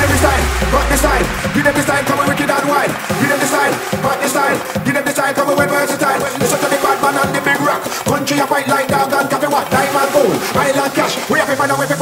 Give them the style, rock the style. Give them the style, come wicked and wild. Give them the style, rock the style. Give them the style, come well versatile. Listen to the bad man and the big rock. Country a fight like dog and cafe what? Diamond gold, island cash. We have to find a way to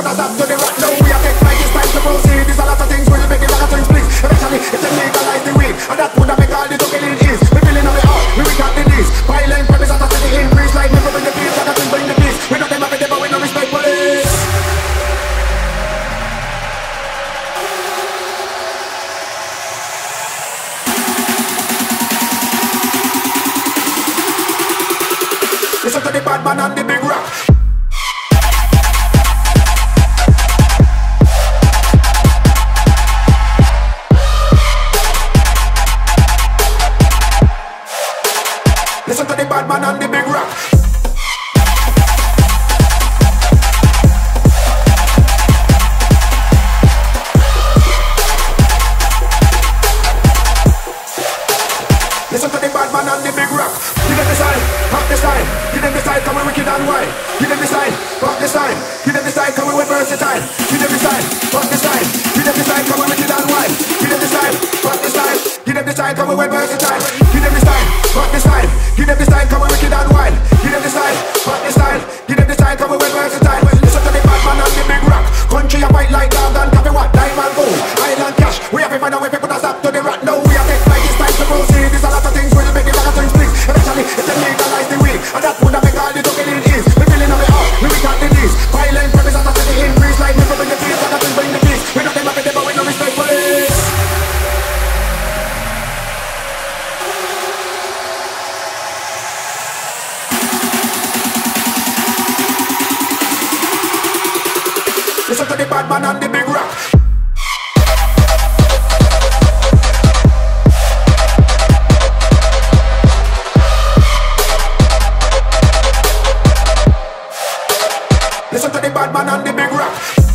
bad man and the big rock. Man and the to the big rock. Give them the style, rock the style. Give them the style, come we wicked and wild. Give them the style, rock the style. Give them the style, come we versatile. Give them the style, rock the style. Give them the style, come we wicked and wild. Give them the style, rock the style. Give them the style, come we versatile. Give them the style, rock the style. Give them the style, come we wicked and wild. Give them the style, rock the style. Give them the style, come we versatile. Listen to the bad man and the big rock. Country a fight like dog and cafe what? Diamond gold, island cash. We have to find a way Listen to the bad man and the big rock. Listen to the bad man and the big rock.